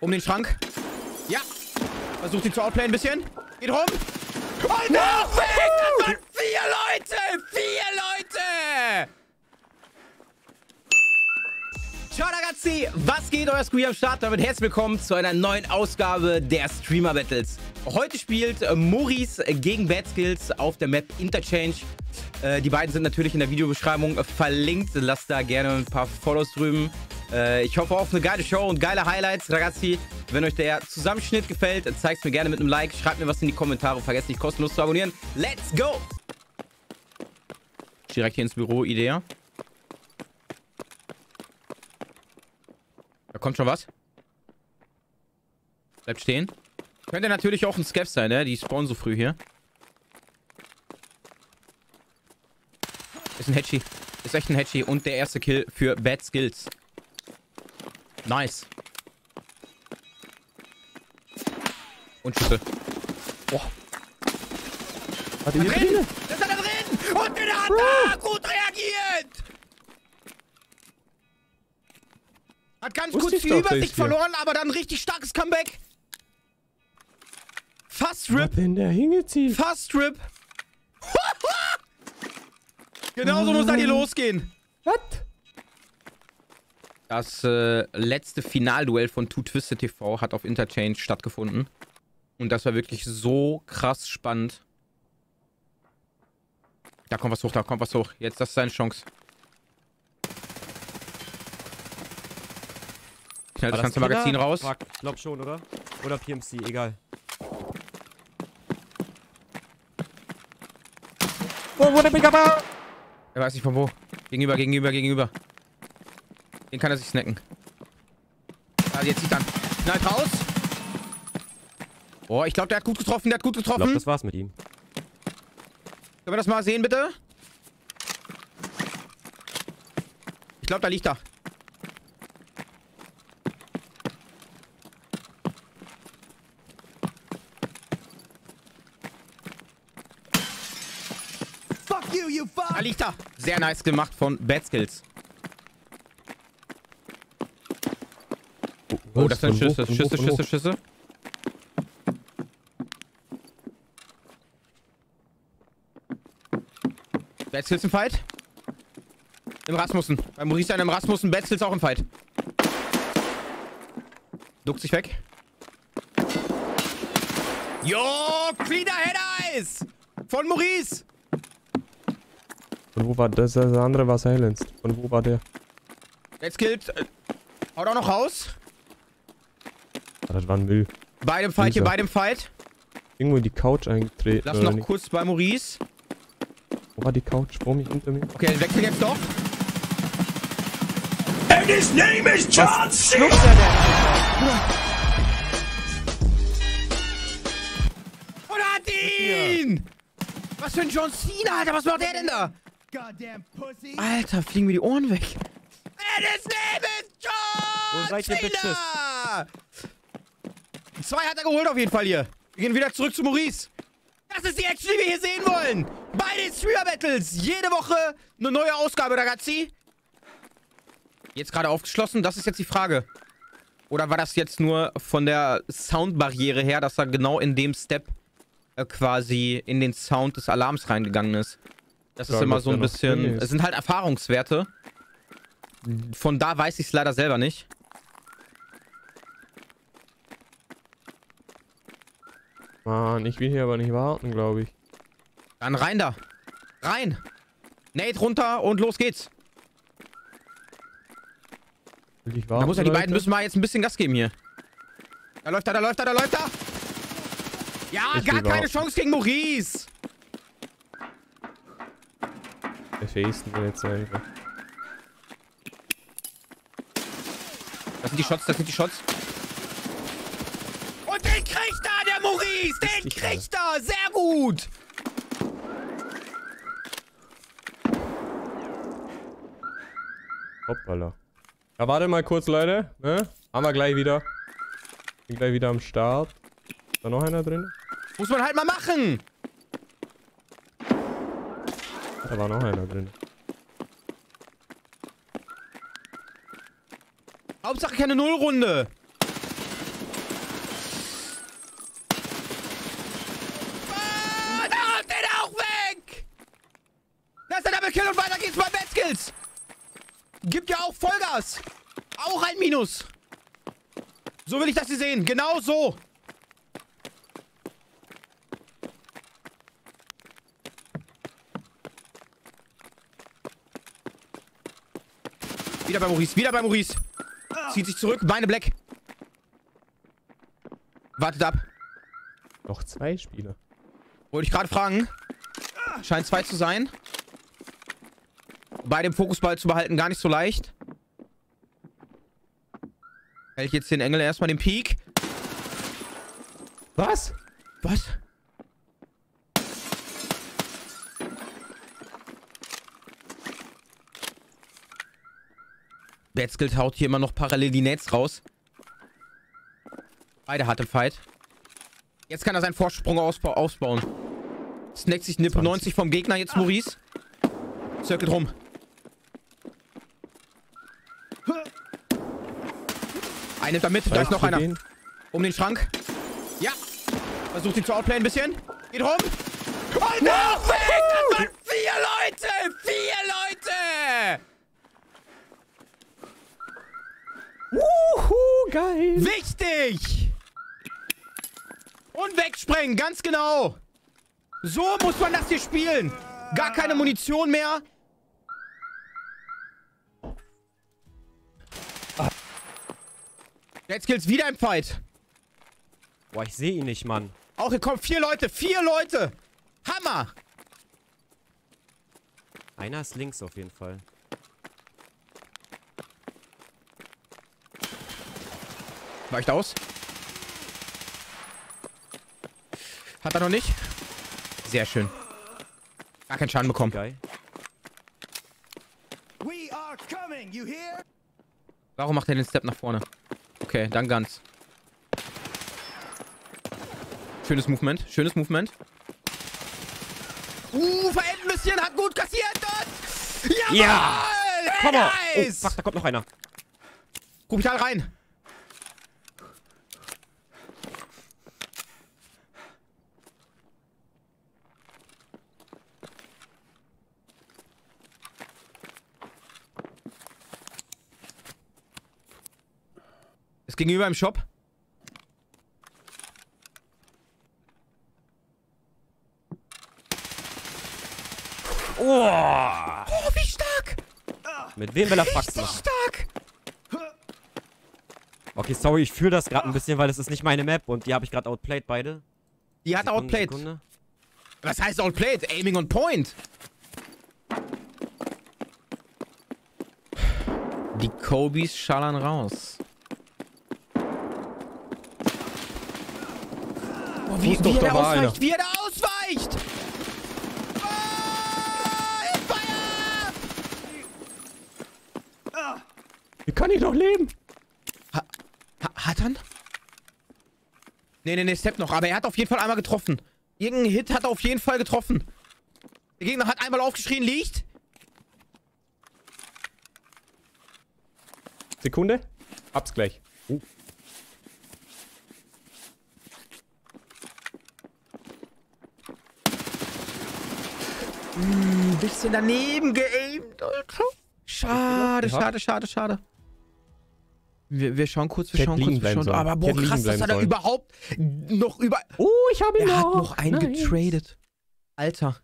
Um den Schrank. Ja. Versucht ihn zu outplayen ein bisschen. Geht rum. Und no! Das waren vier Leute! Vier Leute! Ciao ragazzi, was geht? Euer Squee am Start. Damit herzlich willkommen zu einer neuen Ausgabe der Streamer Battles. Heute spielt äh, Maurice gegen Bad Skills auf der Map Interchange. Äh, die beiden sind natürlich in der Videobeschreibung verlinkt. Lasst da gerne ein paar Follows drüben. Äh, ich hoffe auf eine geile Show und geile Highlights. Ragazzi, wenn euch der Zusammenschnitt gefällt, zeigt es mir gerne mit einem Like. Schreibt mir was in die Kommentare. Vergesst nicht kostenlos zu abonnieren. Let's go! Direkt hier ins Büro, Idee. Da kommt schon was. Bleibt stehen. Könnte natürlich auch ein Skeff sein, ne? Die spawnen so früh hier. Ist ein Hedgie. Ist echt ein Hedgie. Und der erste Kill für Bad Skills. Nice. Und Schüsse. Boah. Hat Da hier drin! drin? Da ist er da drin! Und den hat er gut reagiert! Hat ganz Wusste kurz die der Übersicht verloren, aber dann richtig starkes Comeback. Fast Rip. hat denn der hingezielt? Fast Rip. Genauso muss er hier losgehen. Das äh, letzte Finalduell von Two Twisted TV hat auf Interchange stattgefunden. Und das war wirklich so krass spannend. Da kommt was hoch, da kommt was hoch. Jetzt, das ist seine Chance. Schnell das ganze Killer? Magazin raus. Fuck, ich glaub schon, oder? Oder PMC, egal. Wo wurde mich aber? Er weiß nicht von wo. Gegenüber, gegenüber, gegenüber. Den kann er sich snacken. Ah, jetzt sieht dann. Knallt raus. Oh, ich glaube, der hat gut getroffen, der hat gut Ich glaub, getroffen. das war's mit ihm. Können wir das mal sehen, bitte? Ich glaube, da liegt er. Fuck you, you fuck! Da liegt er. Sehr nice gemacht von Bad Skills. Oh, das sind Schüsse, Schüsse, Schüsse, Schüsse. Bad Skills im Fight. Im Rasmussen. Bei Maurice im Rasmussen, Skills auch im Fight. Duckt sich weg. Jo, cleaner Head Eyes! Von Maurice! Von wo war das? Das andere war silenced. Von wo war der? Bad Skills. Äh, haut auch noch raus. Das war ein Müll. Beide im Fight hier, Loser. beide im Fight. Irgendwo in die Couch eingetreten. Lass noch nicht? kurz bei Maurice. Wo war die Couch? Vor mich, hinter mir? Okay, wir wechseln jetzt doch. And his name is John C. Und hat ihn! Was für ein John Cena, Alter, was macht der denn da? Goddamn pussy. Alter, fliegen mir die Ohren weg. And his name is John Wo seid ihr, Cena! Zwei hat er geholt auf jeden Fall hier. Wir gehen wieder zurück zu Maurice. Das ist die Action, die wir hier sehen wollen. Bei den Streamer Battles. Jede Woche eine neue Ausgabe, ragazzi. Jetzt gerade aufgeschlossen, das ist jetzt die Frage. Oder war das jetzt nur von der Soundbarriere her, dass er genau in dem Step äh, quasi in den Sound des Alarms reingegangen ist? Das ist immer so ein bisschen... Es sind halt Erfahrungswerte. Von da weiß ich es leider selber nicht. Mann, ich will hier aber nicht warten, glaube ich. Dann rein da. Rein. Nate runter und los geht's. Will ich warten? Da muss ja die Leute? beiden müssen mal jetzt ein bisschen Gas geben hier. Da läuft er, da läuft er, da läuft er. Ja, Ich gar keine warten. Chance gegen Maurice. Der facen wir jetzt einfach. Das sind die Shots, das sind die Shots. Und den kriegt er, der Maurice. Den kriegt er. Sehr gut. Hoppala. Ja, warte mal kurz, Leute. Ne? Haben wir gleich wieder. Bin gleich wieder am Start. Ist da noch einer drin? Muss man halt mal machen. Da war noch einer drin. Hauptsache keine Nullrunde. Weiter geht's bei Bad Skills. Gibt ja auch Vollgas. Auch ein Minus. So will ich das hier sehen. Genau so. Wieder bei Maurice. Wieder bei Maurice. Zieht sich zurück. Beine Black. Wartet ab. Noch zwei Spieler. Wollte ich gerade fragen. Scheint zwei zu sein. Bei dem Fokusball zu behalten gar nicht so leicht. Hält jetzt den Engel erstmal den Peak. Was? Was? Betskill haut hier immer noch parallel die Nets raus. Beide harte Fight. Jetzt kann er seinen Vorsprung ausba ausbauen. Snackt sich Nippe 90 vom Gegner jetzt, Maurice. Circle rum. Einen nimmt er mit, da ist noch einer. den? Um den Schrank. Ja. Versucht ihn zu outplayen ein bisschen. Geht rum. Und wow. weg! Das waren vier Leute! Vier Leute! Wuhu, geil. Wichtig! Und wegsprengen, ganz genau. So muss man das hier spielen. Gar keine Munition mehr. Jetzt gilt's wieder im Fight. Boah, ich sehe ihn nicht, Mann. Auch hier kommen vier Leute. Vier Leute. Hammer. Einer ist links auf jeden Fall. Weicht aus. Hat er noch nicht? Sehr schön. Gar keinen Schaden bekommen. Geil. We are coming, you hear? Warum macht er den Step nach vorne? Okay, dann ganz. Schönes Movement. Schönes Movement. Uh, bisschen. Hat gut kassiert. Und... Jawohl! Ja! Komm mal! Oh, Nice! fuck, da kommt noch einer. Kubital rein. Gegenüber im Shop. Oh! Oh, wie stark! Mit wem will er Fax Richtig machen? stark! Okay, sorry, ich fühle das gerade ein bisschen, weil das ist nicht meine Map und die habe ich gerade outplayed beide. Die hat Sekunde, outplayed. Sekunde. Was heißt outplayed? Aiming on point. Die Kobis schallern raus. Wie, wie doch, er da einer. ausweicht! Wie er da ausweicht! Ah, Fire! Wie kann ich noch leben? Ha, hat er? Nee, nee, nee, Step noch. Aber er hat auf jeden Fall einmal getroffen. Irgendein Hit hat er auf jeden Fall getroffen. Der Gegner hat einmal aufgeschrien, liegt. Sekunde. Hab's gleich. Uh. Ein bisschen daneben geaimt, Alter. Schade, schade, schade, schade. Wir, wir schauen kurz, wir schauen kurz, wir schauen. Aber boah, liegen krass, dass er da überhaupt noch über... Oh, ich habe ihn Er noch. hat noch einen Nice. getradet. Alter.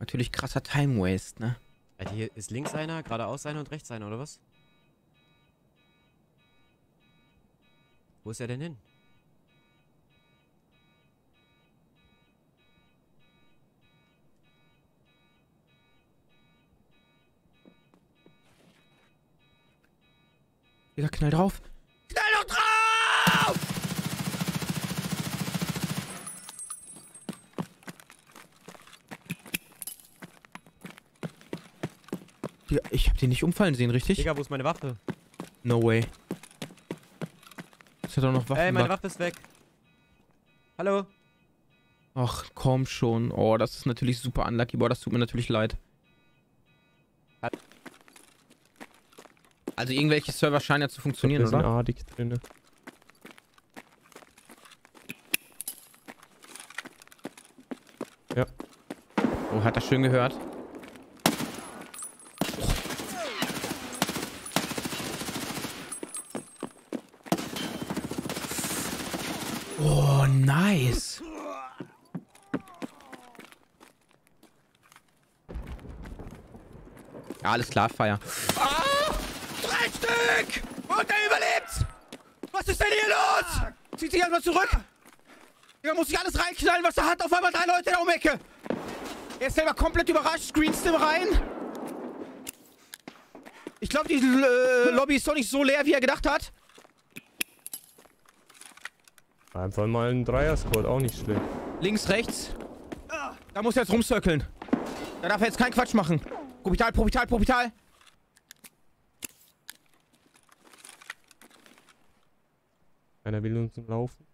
Natürlich krasser Time Waste, ne? Alter, hier ist links einer, geradeaus einer und rechts einer, oder was? Wo ist er denn hin? Digga, knall drauf. Knall doch drauf! Digga, ich hab den nicht umfallen sehen, richtig? Digga, wo ist meine Waffe? No way. Ist ja doch noch Waffen. Ey, meine. Waffe ist weg. Hallo? Ach, komm schon. Oh, das ist natürlich super unlucky. Boah, das tut mir natürlich leid. Also irgendwelche Server scheinen ja zu funktionieren, ein oder? Adik drin. Ja. Oh, hat er schön gehört. Oh, nice. Ja, alles klar, Feier. Ah! Drei Stück! Und er überlebt! Was ist denn hier los? Zieht sich erstmal zurück. Er muss sich alles reinknallen, was er hat. Auf einmal drei Leute in der Umecke. Er ist selber komplett überrascht. Screenstim rein. Ich glaube, die äh, Lobby ist doch nicht so leer, wie er gedacht hat. Einfach mal ein Dreier-Squad, auch nicht schlecht. Links, rechts. Da muss er jetzt rumcirkeln. Da darf er jetzt keinen Quatsch machen. Probital, Probital, Probital. Keiner will uns laufen.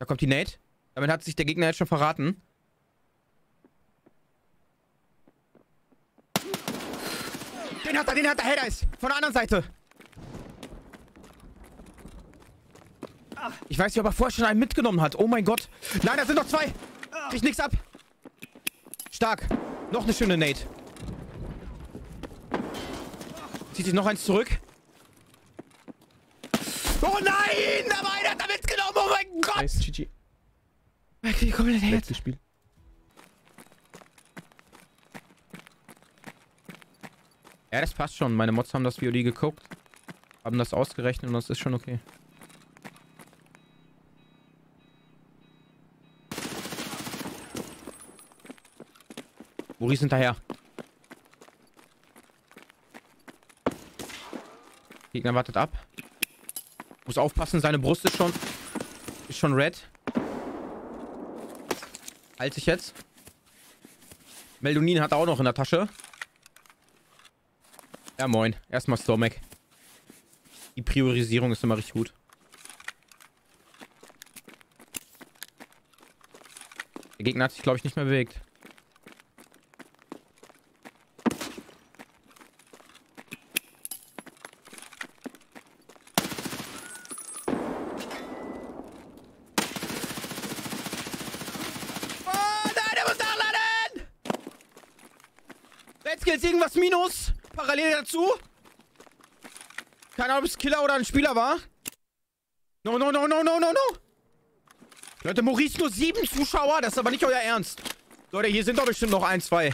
Da kommt die Nate. Damit hat sich der Gegner jetzt schon verraten. Den hat er, den hat er. Hey, da ist. Von der anderen Seite. Ich weiß nicht, ob er vorher schon einen mitgenommen hat. Oh mein Gott. Nein, da sind noch zwei. Kriegt nichts ab. Stark. Noch eine schöne Nate. Zieht sich noch eins zurück. Oh nein! Da war einer hat er mitgenommen. Oh mein Gott. Nice, GG. Wir denn jetzt? Letztes Spiel. Ja, das passt schon. Meine Mods haben das VOD geguckt. Haben das ausgerechnet und das ist schon okay. Maurice hinterher. Gegner wartet ab. Muss aufpassen, seine Brust ist schon... Ist schon red. Halt sich jetzt. Meldonin hat er auch noch in der Tasche. Ja, moin. Erstmal Stomach. Die Priorisierung ist immer richtig gut. Der Gegner hat sich, glaube ich, nicht mehr bewegt. Oh nein, der muss nachladen! Red Skills irgendwas minus. Parallel dazu. Keine Ahnung, ob es Killer oder ein Spieler war. No, no, no, no, no, no, no. Leute, Maurice nur sieben Zuschauer. Das ist aber nicht euer Ernst. Leute, hier sind doch bestimmt noch ein, zwei.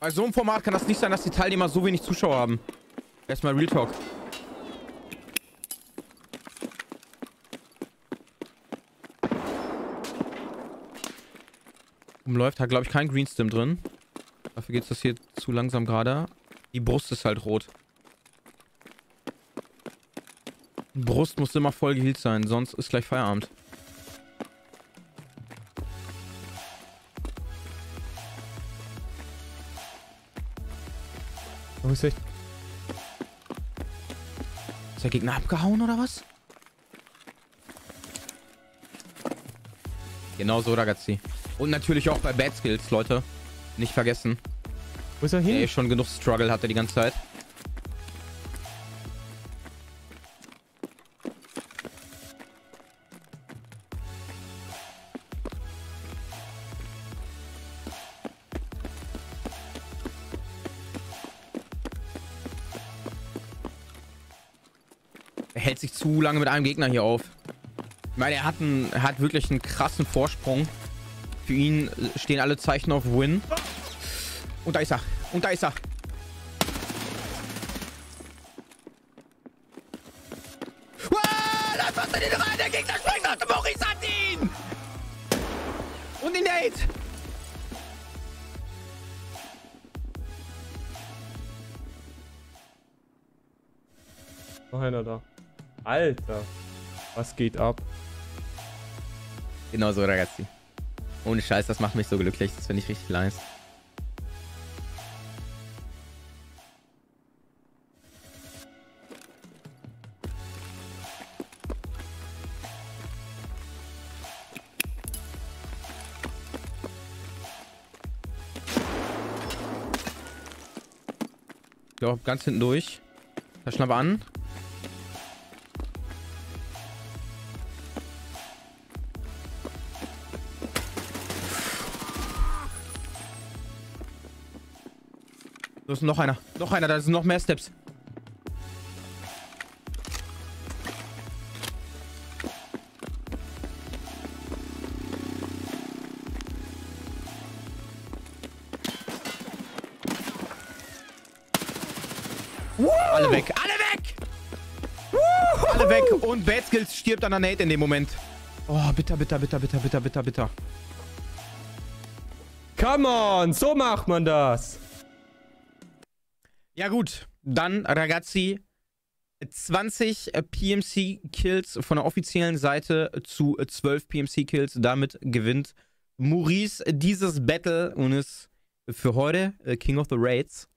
Bei so einem Format kann das nicht sein, dass die Teilnehmer so wenig Zuschauer haben. Erstmal Real Talk. Umläuft, hat glaube ich kein Greenstim drin. Dafür geht es das hier zu langsam gerade. Die Brust ist halt rot. Die Brust muss immer voll geheilt sein, sonst ist gleich Feierabend. Wo? Ist der Gegner abgehauen oder was? Genau so, Ragazzi. Und natürlich auch bei Bad Skills, Leute. Nicht vergessen. Wo ist er hin? eh schon genug Struggle hatte die ganze Zeit. Er hält sich zu lange mit einem Gegner hier auf. Ich meine, er hat, einen, er hat wirklich einen krassen Vorsprung. Für ihn stehen alle Zeichen auf Win. Und da ist er. Und da ist er. Wow, da passt er den rein. Der Gegner springt aus dem Maurice hat ihn. Und die Nate. Noch einer da. Alter. Was geht ab? Genau so, Ragazzi. Ohne Scheiß, das macht mich so glücklich. Das finde ich richtig nice. So, ganz hinten durch. Taschenlampe an. Ist noch einer. Noch einer, da sind noch mehr Steps. Alle weg, alle weg! Alle weg und Bad Skills stirbt an der Nate in dem Moment. Oh, bitter, bitter, bitter, bitter, bitter, bitter, bitter. Come on, so macht man das. Ja gut, dann ragazzi, 20 PMC-Kills von der offiziellen Seite zu 12 PMC-Kills. Damit gewinnt Maurice dieses Battle und ist für heute äh, King of the Raids.